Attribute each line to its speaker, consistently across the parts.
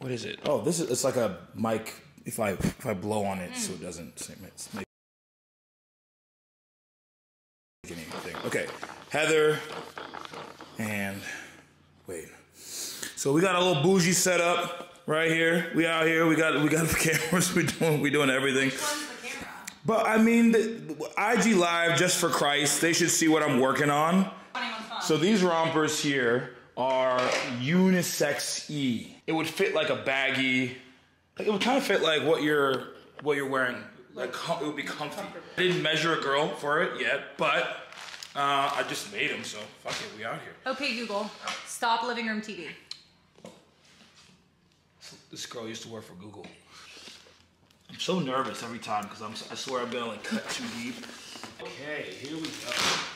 Speaker 1: What is it? Oh, this is it's like a mic. If I if I blow on it, so it doesn't say- make anything. Okay, Heather, and wait. So we got a little bougie setup right here. We out here. We got we got the cameras. We doing we doing everything. But I mean, the, IG Live just for Christ. They should see what I'm working on. So these rompers here are unisex E. It would fit like a baggy. Like it would kind of fit like what you're what you're wearing. Like it would be comfy. I didn't measure a girl for it yet, but uh, I just made them. So fuck it, we out here.
Speaker 2: Okay, Google, stop living room TV.
Speaker 1: This girl used to work for Google. I'm so nervous every time because I'm I swear I'm gonna like cut too deep. Okay, here we go.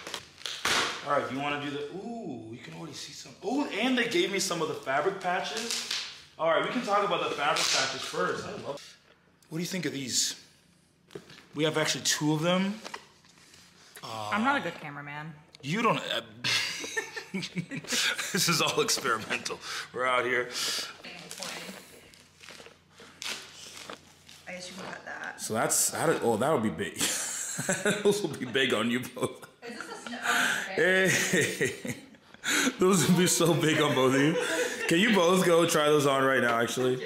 Speaker 1: All right, you want to do the? Ooh, you can already see some. Ooh, and they gave me some of the fabric patches. All right, we can talk about the fabric patches first. I love. What do you think of these? We have actually two of them.
Speaker 2: I'm not a good cameraman.
Speaker 1: You don't. Uh, this is all experimental. We're out here.
Speaker 3: I guess you can cut that.
Speaker 1: So that's that. Oh, that'll be big. Those will be big on you both.
Speaker 2: Is this a snow?
Speaker 1: Hey, eh. those would be so big on both of you. Can you both go try those on right now? Actually,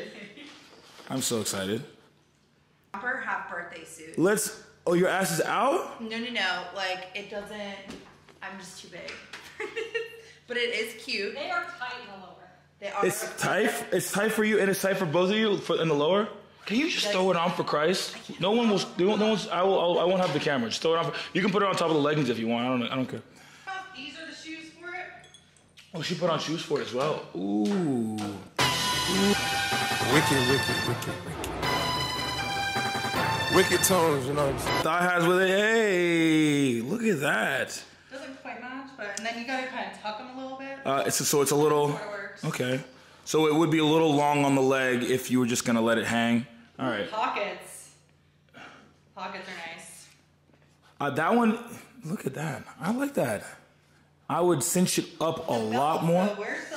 Speaker 1: I'm so excited.
Speaker 3: Upper half birthday suit.
Speaker 1: Let's. Oh, your ass is out.
Speaker 3: No, no, no. Like it doesn't. I'm just too big. but it is cute.
Speaker 2: They are tight in the lower.
Speaker 3: They are.
Speaker 1: It's tight. It's tight for you, and it's tight for both of you for, in the lower. Can you just throw it on for Christ? No one will. No no one's. I will. I'll, I won't have the camera. Just throw it on. For, you can put it on top of the leggings if you want. I don't. I don't care.
Speaker 3: These are the shoes for it.
Speaker 1: Oh, she put on shoes for it as well. Ooh.
Speaker 4: Wicked, wicked, wicked, wicked. Wicked tones, you know what I'm?
Speaker 1: Thigh highs with it. Hey, look at that.
Speaker 3: Doesn't quite match, but and then you gotta kind of tuck them a little bit.
Speaker 1: Uh, it's so it's a little.
Speaker 3: Sort of works.
Speaker 1: Okay. So it would be a little long on the leg if you were just gonna let it hang. All right.
Speaker 3: Pockets. Pockets are nice.
Speaker 1: Uh, that one. Look at that. I like that. I would cinch it up a lot more.
Speaker 3: where's the?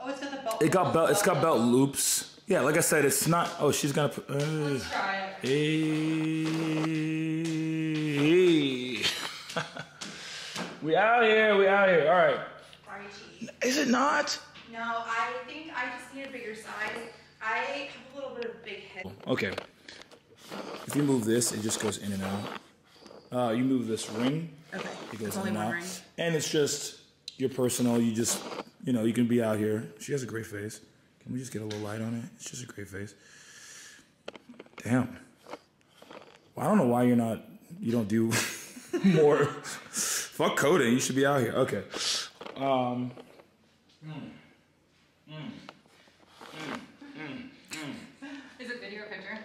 Speaker 3: Oh, it's got the belt.
Speaker 1: It got belt. It's got belt loops. Yeah, like I said, it's not. Oh, she's gonna put. Uh,
Speaker 3: Let's try it.
Speaker 1: hey. we out here. We out here. All right.
Speaker 3: Cheese.
Speaker 1: Is it not?
Speaker 3: No, I think I just need a bigger size. I have a little bit of big head.
Speaker 1: Okay. If you move this, it just goes in and out. Uh, you move this ring,
Speaker 3: Okay.
Speaker 1: it goes
Speaker 3: only
Speaker 1: and
Speaker 3: one ring.
Speaker 1: And it's just your personal. You just, you know, you can be out here. She has a great face. Can we just get a little light on it? It's just a great face. Damn. Well, I don't know why you're not. You don't do more. Fuck coding. You should be out here. Okay. Um.
Speaker 2: Is it video or picture?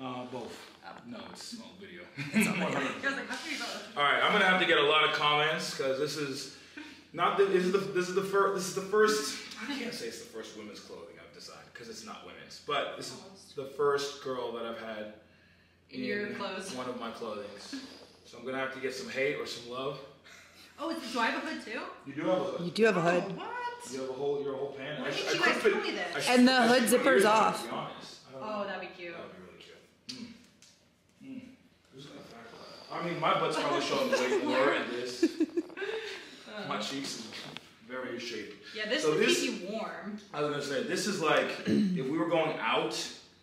Speaker 1: Uh, both. No, it's small video.
Speaker 2: I was like, how can you both?
Speaker 1: All right, I'm gonna have to get a lot of comments because this is not the, this is the this is the first this is the first I can't say it's the first women's clothing I've designed because it's not women's, but this is the first girl that I've had
Speaker 2: In your clothes.
Speaker 1: one of my clothings. So I'm gonna have to get some hate or some love.
Speaker 2: Oh, is- do I have a hood too?
Speaker 1: You do have a hood.
Speaker 5: You do have a hood.
Speaker 3: Oh, what?
Speaker 1: You have a whole your whole pant.
Speaker 3: Why
Speaker 1: I
Speaker 3: didn't
Speaker 1: sh-
Speaker 3: you
Speaker 1: I
Speaker 3: guys
Speaker 1: could
Speaker 3: tell me this?
Speaker 1: I
Speaker 5: And the
Speaker 1: I
Speaker 5: hood
Speaker 1: should put
Speaker 5: zipper's
Speaker 1: yours on,
Speaker 5: off.
Speaker 1: To be honest. I don't know.
Speaker 2: Oh, that'd be cute.
Speaker 1: That would be really cute. Mm. Mm. Who's gonna tackle that? I mean, my butt's probably showing way more in this. my cheeks is very shaped.
Speaker 2: Yeah, this
Speaker 1: So
Speaker 2: would
Speaker 1: this-
Speaker 2: keep you warm.
Speaker 1: I was gonna say, this is like if we were going out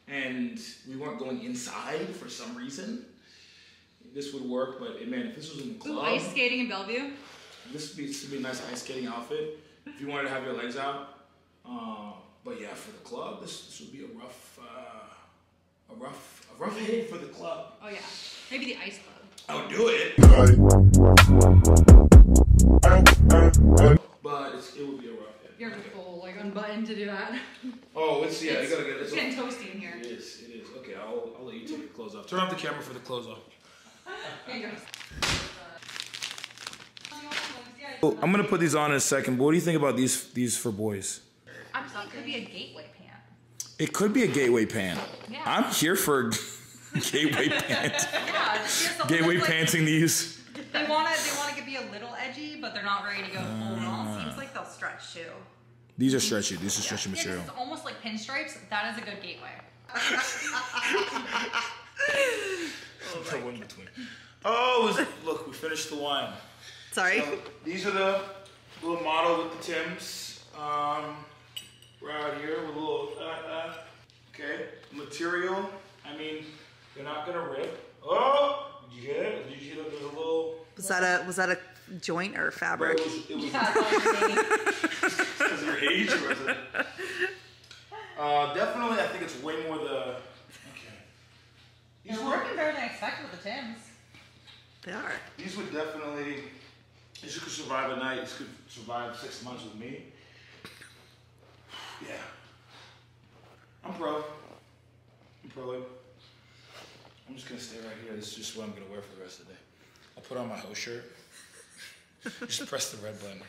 Speaker 1: and we weren't going inside for some reason, this would work. But man, if this was in the
Speaker 2: Ooh, ice skating in Bellevue.
Speaker 1: this would be this would be a nice ice skating outfit. If you wanted to have your legs out, uh, but yeah, for the club, this this would be a rough, uh, a rough, a rough hit for the club.
Speaker 2: Oh yeah, maybe the ice club.
Speaker 1: I would do it, but it's, it would be a rough hit.
Speaker 2: You're full like unbuttoned to do that.
Speaker 1: Oh, it's yeah,
Speaker 2: It's-
Speaker 1: you gotta get
Speaker 2: It's
Speaker 1: it's.
Speaker 2: getting toasty in here.
Speaker 1: It is, it is. Okay, I'll, I'll let you take your clothes off. Turn off the camera for the clothes off.
Speaker 2: Here you go.
Speaker 1: Oh, I'm gonna put these on in a second. But what do you think about these these for boys?
Speaker 2: I'm thinking it could be a gateway pant.
Speaker 1: It could be a gateway pant.
Speaker 2: Yeah.
Speaker 1: I'm here for gateway pant.
Speaker 2: Yeah, just get
Speaker 1: gateway
Speaker 2: that's, like,
Speaker 1: panting these.
Speaker 2: They want to they want to be a little edgy, but they're not ready to go full on.
Speaker 3: Seems like they'll stretch too.
Speaker 1: These are stretchy. These are stretchy
Speaker 2: Yeah, 'cause
Speaker 1: material.
Speaker 2: it's almost like pinstripes. That is a good gateway.
Speaker 1: The one between. Oh, was- look, we finished the wine.
Speaker 3: Sorry.
Speaker 1: So these are the little model with the Tims. Um, out here with a little, uh, uh, okay. Material, I mean, they're not gonna rip. Oh, did you hear it? Did you hear that there's a little,
Speaker 3: Was that a was that a joint or
Speaker 1: it
Speaker 3: fabric?
Speaker 1: was, it was
Speaker 2: Yeah, that's all you need.
Speaker 1: because of your age or is it? Uh, definitely, I think it's way more the, okay. These
Speaker 2: They're
Speaker 1: would,
Speaker 2: working better than I expected with the Tims.
Speaker 3: They are.
Speaker 1: these would definitely, these could survive a night, this could survive six months with me. Yeah. I'm pro. I'm pro. I'm just gonna stay right here. This is just what I'm gonna wear for the rest of the day. I'll put on my whole shirt. just press the red button.